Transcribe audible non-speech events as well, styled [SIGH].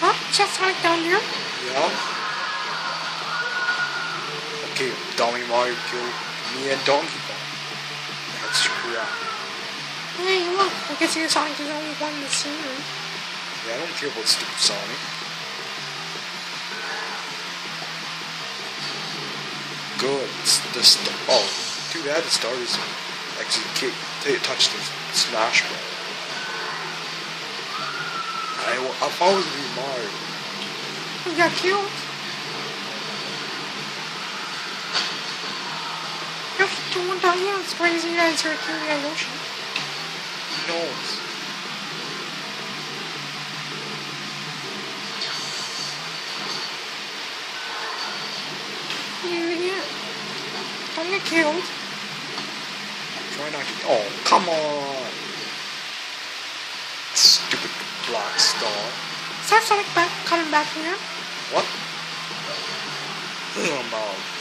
Huh? Just like down here? Yeah. Okay, dummy Mario killed me and Donkey Kong. That's crap. Hey, look, I can see Sonic is only one in the scene. Yeah, I don't care about stupid Sonic. Good. It's the st- oh, too bad the stars actually kick, touch the smash ball. I, wa- I've always been Mario. We got killed. You're doing. It's crazy gonna kill the Yoshi. Who knows? You idiot. Don't get killed. Try not to. Oh, come on! Stupid star. Is that Sonic back, coming back here? What? [CLEARS THROAT] About